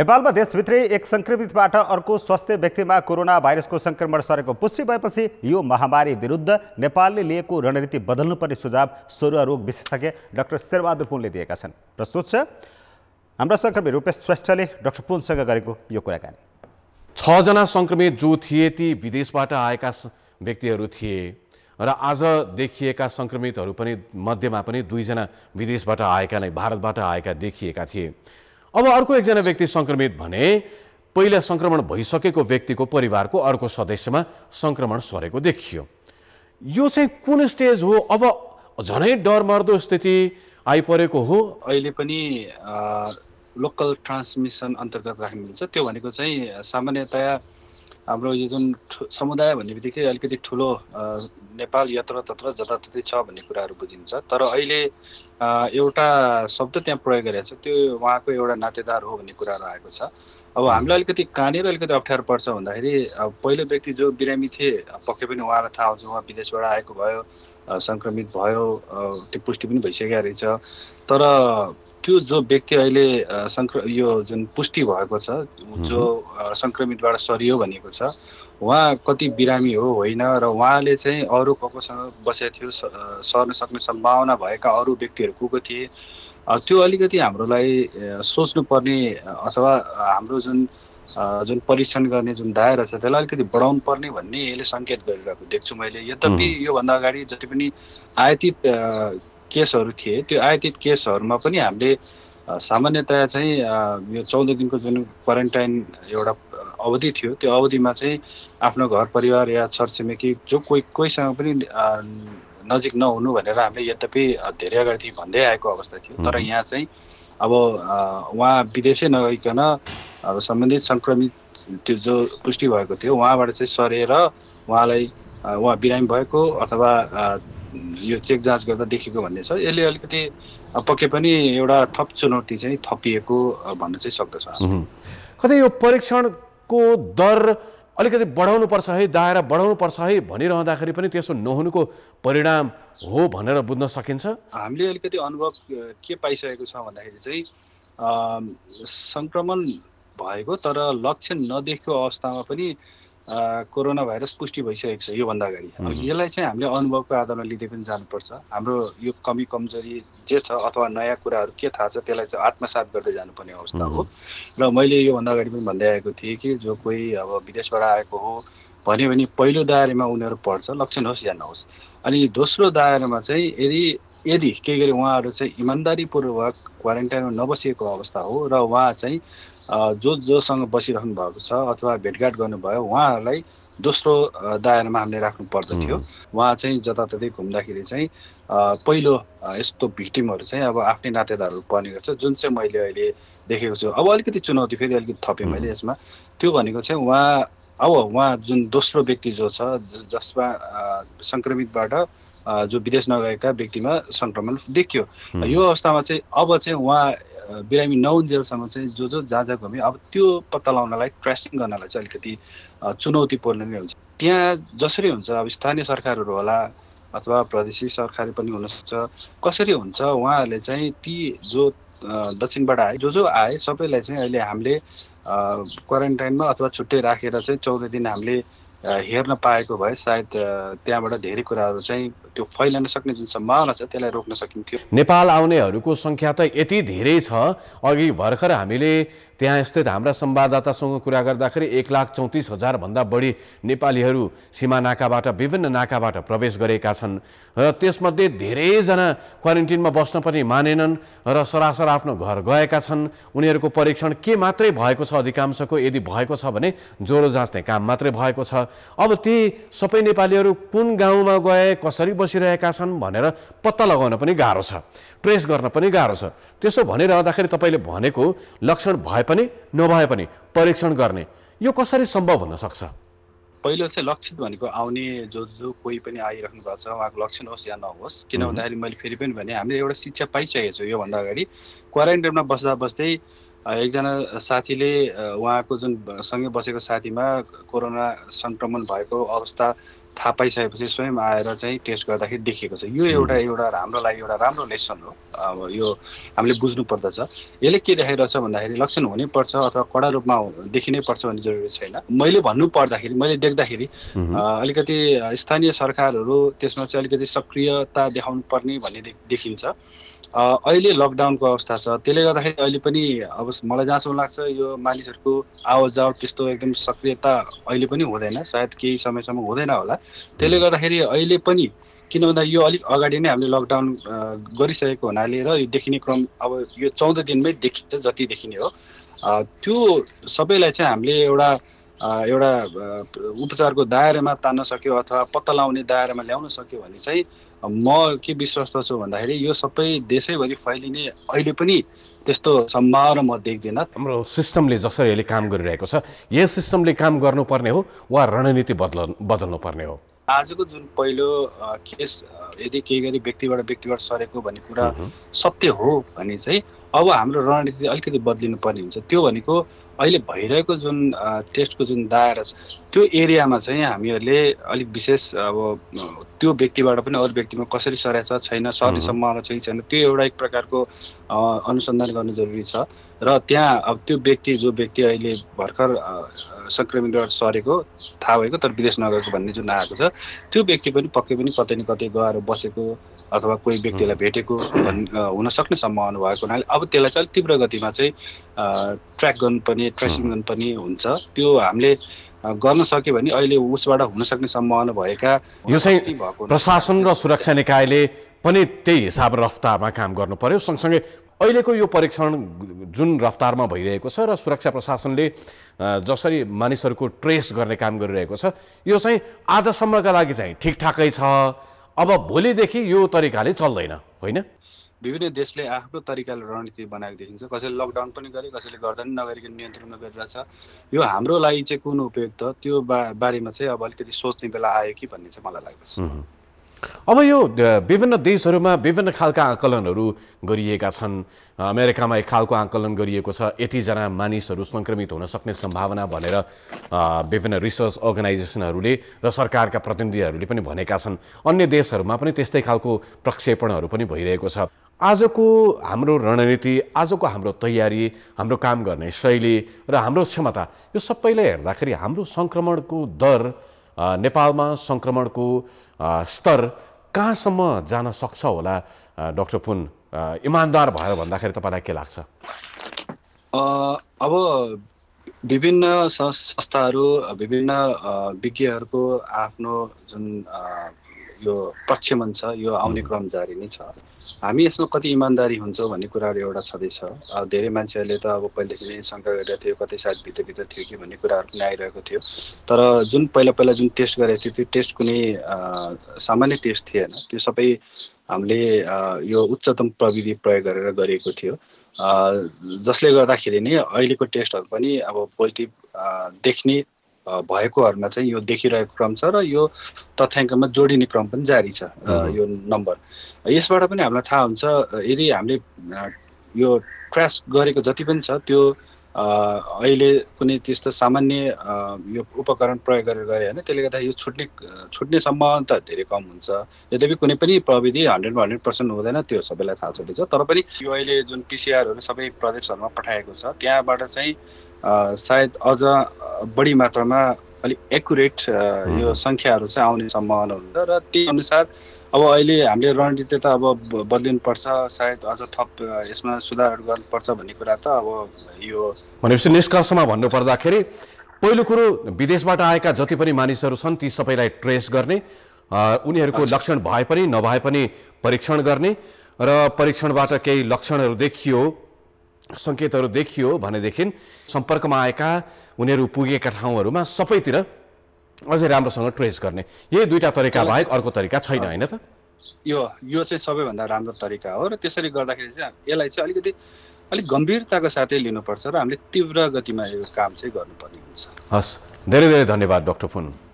नेपालमा देशभित्रै एक सङ्क्रमितबाट अर्को स्वास्थ्य व्यक्तिमा कोरोना भाइरसको सङ्क्रमण सरेको पुष्टि भएपछि यो महामारी विरुद्ध नेपालले लिएको रणनीति बदल्नुपर्ने सुझाव सरुवा रोग विशेषज्ञ डाक्टर शेरबहादुर पुनले दिएका छन्। प्रस्तुत छ हाम्रा सङ्क्रमित रूपेश श्रेष्ठले डाक्टर पुनसँग गरेको यो कुराकानी। छजना सङ्क्रमित जो थिए ती विदेशबाट आएका व्यक्तिहरू थिए र आज देखिएका सङ्क्रमितहरू पनि मध्येमा पनि दुईजना विदेशबाट आएका नै भारतबाट आएका देखिएका थिए। अब अर्को एकजना व्यक्ति सङ्क्रमित भने पहिला सङ्क्रमण भइसकेको व्यक्तिको परिवारको अर्को सदस्यमा सङ्क्रमण सरेको देखियो। यो चाहिँ कुन स्टेज हो? अब झनै डरमर्दो स्थिति आइपरेको हो। अहिले पनि लोकल ट्रान्समिसन अन्तर्गत राख्न मिल्छ त्यो भनेको चाहिँ सामान्यतया हाम्रो यो जुन समुदाय भन्ने बित्तिकै अलिकति ठुलो नेपाल यत्र तत्र जताततै छ भन्ने कुराहरू बुझिन्छ। तर अहिले एउटा शब्द त्यहाँ प्रयोग गरेको छ त्यो उहाँको एउटा नातेदार हो भन्ने कुराहरू आएको छ। अब हामीलाई अलिकति कहाँनिर अलिकति अप्ठ्यारो पर्छ भन्दाखेरि अब पहिलो व्यक्ति जो बिरामी थिए पक्कै पनि उहाँलाई थाहा हुन्छ उहाँ विदेशबाट आएको भयो सङ्क्रमित भयो त्यो पुष्टि पनि भइसकेको रहेछ। तर त्यो जो व्यक्ति अहिले सङ्क्र यो जुन पुष्टि भएको छ जो सङ्क्रमितबाट सरियो भनेको छ उहाँ कति बिरामी हो होइन? र उहाँले चाहिँ अरू को कोसँग बसेको थियो सर्न सक्ने सम्भावना भएका अरू व्यक्तिहरू को को थिए? त्यो अलिकति हाम्रोलाई सोच्नुपर्ने अथवा हाम्रो जुन जुन परीक्षण गर्ने जुन दायरा छ त्यसलाई अलिकति बढाउनु पर्ने भन्ने यसले सङ्केत गरिरहेको देख्छु मैले। यद्यपि योभन्दा अगाडि जति पनि आयातित केसहरू थिए त्यो आयातित केसहरूमा पनि हामीले सामान्यतया चाहिँ यो चौध दिनको जुन क्वारेन्टाइन एउटा अवधि थियो त्यो अवधिमा चाहिँ आफ्नो घर परिवार या छरछिमेकी जो कोही कोहीसँग पनि नजिक नहुनु भनेर हामीले यद्यपि धेरै अगाडिदेखि भन्दै आएको अवस्था थियो। तर यहाँ चाहिँ अब उहाँ विदेशै नगइकन अब सम्बन्धित सङ्क्रमित त्यो जो पुष्टि भएको थियो उहाँबाट चाहिँ सरेर उहाँलाई उहाँ बिरामी भएको अथवा यो चेक जाँच गर्दा देखेको भन्ने छ। यसले अलिकति पक्कै पनि एउटा थप चुनौती चाहिँ थपिएको भन्न चाहिँ सक्दछ। कतै यो परीक्षणको दर अलिकति बढाउनु पर्छ है दायरा बढाउनु पर्छ है भनिरहँदाखेरि पनि त्यसो नहुनुको परिणाम हो भनेर बुझ्न सकिन्छ? हामीले अलिकति अनुभव के पाइसकेको छ भन्दाखेरि चाहिँ सङ्क्रमण भएको तर लक्षण नदेखेको अवस्थामा पनि कोरोना भाइरस पुष्टि भइसकेको छ योभन्दा अगाडि। अब यसलाई चाहिँ हामीले अनुभवको आधारमा लिँदै पनि जानुपर्छ। हाम्रो यो कमी कमजोरी जे छ अथवा नयाँ कुराहरू के थाहा छ त्यसलाई चाहिँ आत्मसात गर्दै जानुपर्ने अवस्था हो। र मैले योभन्दा अगाडि पनि भन्दै आएको थिएँ कि जो कोही अब विदेशबाट आएको हो भन्यो भने पहिलो दायरामा उनीहरू पढ्छ। लक्षण होस् या नहोस्। अनि दोस्रो दायरामा चाहिँ यदि यदि केही गरी उहाँहरू चाहिँ इमान्दारीपूर्वक क्वारेन्टाइनमा नबसिएको अवस्था हो र उहाँ चाहिँ जो जोसँग बसिराख्नु भएको छ अथवा भेटघाट गर्नुभयो उहाँहरूलाई दोस्रो दायरामा हामीले राख्नु पर्दथ्यो। उहाँ चाहिँ जताततै घुम्दाखेरि चाहिँ पहिलो यस्तो भिक्टिमहरू चाहिँ अब आफ्नै नातेदारहरू पर्ने गर्छ जुन चाहिँ मैले अहिले देखेको छु। अब अलिकति चुनौती फेरि अलिकति थपेँ मैले यसमा। त्यो भनेको चाहिँ उहाँ अब उहाँ जुन दोस्रो व्यक्ति जो छ जसमा सङ्क्रमितबाट जो विदेश नगएका व्यक्तिमा सङ्क्रमण देखियो। यो अवस्थामा चाहिँ अब चाहिँ उहाँ बिरामी नहुन्जेलसम्म चाहिँ जो जो जहाँ जहाँ घुम्यो अब त्यो पत्ता लगाउनलाई ट्रेसिङ गर्नलाई चाहिँ अलिकति चुनौतीपूर्ण नै हुन्छ। त्यहाँ जसरी हुन्छ अब स्थानीय सरकारहरू होला अथवा प्रादेशिक सरकार पनि हुनसक्छ। कसरी हुन्छ उहाँहरूले चाहिँ ती जो दक्षिणबाट आए जो जो आए सबैलाई चाहिँ अहिले हामीले क्वारेन्टाइनमा अथवा छुट्टै राखेर चाहिँ चौध दिन हामीले हेर्न पाएको भए सायद त्यहाँबाट धेरै कुराहरू चाहिँ त्यो फैलन सक्ने जुन सम्भावना छ त्यसलाई रोक्न सकिन्थ्यो। नेपाल आउनेहरूको सङ्ख्या त यति धेरै छ अघि भर्खर हामीले त्यहाँ स्थित हाम्रा संवाददातासँग कुरा गर्दाखेरि एक लाख चौतिस हजारभन्दा बढी नेपालीहरू सीमा नाकाबाट विभिन्न नाकाबाट प्रवेश गरेका छन् र त्यसमध्ये धेरैजना क्वारेन्टिनमा बस्न पनि मानेनन् र सरासर आफ्नो घर गएका छन्। उनीहरूको परीक्षण के मात्रै भएको छ अधिकांशको यदि भएको छ भने ज्वरो जाँच्ने काम मात्रै भएको छ। अब ती सबै नेपालीहरू कुन गाउँमा गए कसरी बसिरहेका छन् भनेर पत्ता लगाउन पनि गाह्रो छ ट्रेस गर्न पनि गाह्रो छ। त्यसो भनिरहँदाखेरि तपाईँले भनेको लक्षण भए पनि नभए पनि परीक्षण गर्ने। यो कसरी सम्भव हुन सक्छ? पहिलो चाहिँ लक्षित भनेको आउने जो जो कोही पनि आइराख्नु भएको छ उहाँको लक्षण होस् या नहोस् किन भन्दाखेरि मैले फेरि पनि भने हामीले एउटा शिक्षा पाइसकेको छु योभन्दा अगाडि। क्वारेन्टाइनमा बस्दा बस्दै एकजना साथीले उहाँको जुन सँगै बसेको साथीमा कोरोना सङ्क्रमण भएको अवस्था थाहा पाइसकेपछि स्वयं आएर चाहिँ टेस्ट गर्दाखेरि देखिएको छ। यो एउटा एउटा हाम्रो लागि एउटा राम्रो लेसन हो। अब यो हामीले बुझ्नु पर्दछ। यसले के देखाइरहेछ भन्दाखेरि लक्षण हुनैपर्छ अथवा कडा रूपमा देखिनै पर्छ भन्ने जरुरी छैन। मैले भन्नु पर्दाखेरि मैले देख्दाखेरि अलिकति स्थानीय सरकारहरू त्यसमा चाहिँ अलिकति सक्रियता देखाउनु पर्ने भन्ने देखिन्छ। अहिले लकडाउनको अवस्था छ। त्यसले गर्दाखेरि अहिले पनि अब मलाई जहाँसम्म लाग्छ यो मानिसहरूको आवत त्यस्तो एकदम सक्रियता अहिले पनि हुँदैन। सायद केही समयसम्म हुँदैन होला। त्यसले गर्दाखेरि अहिले पनि किन भन्दा यो अलिक अगाडि नै हामीले लकडाउन गरिसकेको हुनाले र यो देखिने क्रम अब यो चौध दिनमै देखिन्छ जति देखिने हो। त्यो सबैलाई चाहिँ हामीले एउटा एउटा उपचारको दायरामा तान्न सक्यो अथवा पत्ता लगाउने दायरामा ल्याउन सक्यो भने चाहिँ म के विश्वस्त छु भन्दाखेरि यो सबै देशैभरि फैलिने अहिले पनि त्यस्तो सम्भावना म देख्दिनँ। हाम्रो सिस्टमले जसरी अहिले काम गरिरहेको छ यस सिस्टमले काम गर्नुपर्ने हो वा रणनीति बदल बदल्नु पर्ने हो? आजको जुन पहिलो केस यदि केही गरी व्यक्तिबाट व्यक्तिबाट सरेको भन्ने कुरा सत्य हो भने चाहिँ अब हाम्रो रणनीति अलिकति बदलिनु पर्ने हुन्छ। त्यो भनेको अहिले भइरहेको जुन टेस्टको जुन दायरा छ त्यो एरियामा चाहिँ हामीहरूले अलिक विशेष अब त्यो व्यक्तिबाट पनि अरू व्यक्तिमा कसरी सरेको छ छैन सर्ने सम्भावना छ कि छैन त्यो एउटा एक प्रकारको अनुसन्धान गर्नु जरुरी छ। र त्यहाँ अब त्यो व्यक्ति जो व्यक्ति अहिले भर्खर सङ्क्रमितबाट सरेको थाहा भएको तर विदेश नगएको भन्ने जुन आएको छ त्यो व्यक्ति पनि पक्कै पनि कतै न कतै गएर बसेको अथवा कोही व्यक्तिलाई भेटेको भन् हुन सक्ने सम्भावना भएको हुनाले अब त्यसलाई चाहिँ अलिक तीव्र गतिमा चाहिँ ट्र्याक गर्नुपर्ने ट्रेसिङ गर्नुपर्ने हुन्छ। त्यो हामीले गर्न सक्यो भने अहिले उसबाट हुन सक्ने सम्भावना भएका यो चाहिँ प्रशासन र सुरक्षा निकायले पनि त्यही हिसाब रफ्तारमा काम गर्नु पर्यो। सँगसँगै अहिलेको यो परीक्षण जुन रफ्तारमा भइरहेको छ र सुरक्षा प्रशासनले जसरी मानिसहरूको ट्रेस गर्ने काम गरिरहेको छ यो चाहिँ आजसम्मका लागि चाहिँ ठिकठाकै छ। अब भोलिदेखि यो तरिकाले चल्दैन होइन? विभिन्न देशले आफ्नो तरिकाले रणनीति बनाएको देखिन्छ। कसैले लकडाउन पनि गरे कसैले गर्दा पनि नगरिकन नियन्त्रणमा गरिरहेछ। यो हाम्रो लागि चाहिँ कुन उपयुक्त? त्यो बा बारेमा चाहिँ अब अलिकति सोच्ने बेला आयो कि भन्ने चाहिँ मलाई लाग्दछ। अब यो विभिन्न देशहरूमा विभिन्न खालका आकलनहरू गरिएका छन्। अमेरिकामा एक खालको आकलन गरिएको छ। यतिजना मानिसहरू सङ्क्रमित हुन सक्ने सम्भावना भनेर विभिन्न रिसर्च अर्गनाइजेसनहरूले र सरकारका प्रतिनिधिहरूले पनि भनेका छन्। अन्य देशहरूमा पनि त्यस्तै खालको प्रक्षेपणहरू पनि भइरहेको छ। आजको हाम्रो रणनीति आजको हाम्रो तयारी हाम्रो काम गर्ने शैली र हाम्रो क्षमता यो सबैलाई हेर्दाखेरि हाम्रो सङ्क्रमणको दर नेपालमा सङ्क्रमणको स्तर कहाँसम्म जान सक्छ होला? डक्टर पुन इमान्दार भएर भन्दाखेरि तपाईँलाई के लाग्छ? अब विभिन्न संस्थाहरू विभिन्न विज्ञहरूको आफ्नो जुन यो प्रक्षेपण छ यो आउने क्रम जारी नै छ। हामी यसमा कति इमान्दारी हुन्छौँ भन्ने कुराहरू एउटा छँदैछ। धेरै मान्छेहरूले त अब पहिलेदेखि नै शङ्का गरिरहेको थियो कतै सायद भित्रभित्र थियो कि भन्ने कुराहरू पनि आइरहेको थियो। तर जुन पहिला पहिला जुन टेस्ट गरेको थियो त्यो टेस्ट कुनै सामान्य टेस्ट थिएन। त्यो सबै हामीले यो उच्चतम प्रविधि प्रयोग गरेर गरेको थियो। जसले गर्दाखेरि नै अहिलेको टेस्टहरू पनि अब पोजिटिभ देख्ने भएकोहरूमा चाहिँ यो देखिरहेको क्रम छ र यो तथ्याङ्कमा जोडिने क्रम पनि जारी छ यो नम्बर। यसबाट पनि हामीलाई थाहा हुन्छ यदि हामीले यो ट्र्यास गरेको जति पनि छ त्यो अहिले कुनै त्यस्तो सामान्य यो उपकरण प्रयोग गरेर गरे होइन त्यसले गर्दा यो छुट्ने छुट्ने सम्भावना त धेरै कम हुन्छ। यद्यपि कुनै पनि प्रविधि हन्ड्रेडमा हन्ड्रेड पर्सेन्ट हुँदैन त्यो सबैलाई थाहा छँदैछ तर पनि यो अहिले जुन पिसिआरहरू सबै प्रदेशहरूमा पठाएको छ त्यहाँबाट चाहिँ सायद अझ बढी मात्रामा अलिक एकुरेट यो सङ्ख्याहरू चाहिँ आउने सम्भावना हुन्छ र त्यही अनुसार अब अहिले हामीले रणनीति त अब बदलिनुपर्छ सायद अझ थप यसमा सुधारहरू गर्नुपर्छ भन्ने कुरा त अब यो भनेपछि निष्कर्षमा भन्नुपर्दाखेरि पहिलो कुरो विदेशबाट आएका जति पनि मानिसहरू छन् ती सबैलाई ट्रेस गर्ने उनीहरूको लक्षण भए पनि नभए पनि परीक्षण गर्ने र परीक्षणबाट केही लक्षणहरू देखियो। सङ्केतहरू देखियो भनेदेखि सम्पर्कमा आएका उनीहरू पुगेका ठाउँहरूमा सबैतिर अझै राम्रोसँग ट्रेस गर्ने। यही दुईवटा तरिका बाहेक अर्को तरिका छैन होइन त? यो यो चाहिँ सबैभन्दा राम्रो तरिका हो र त्यसरी गर्दाखेरि चाहिँ यसलाई चाहिँ अलिकति अलिक गम्भीरताको साथै लिनुपर्छ र हामीले तीव्र गतिमा यो काम चाहिँ गर्नुपर्ने हुन्छ। हस्। धेरै धेरै धन्यवाद डक्टर फुन।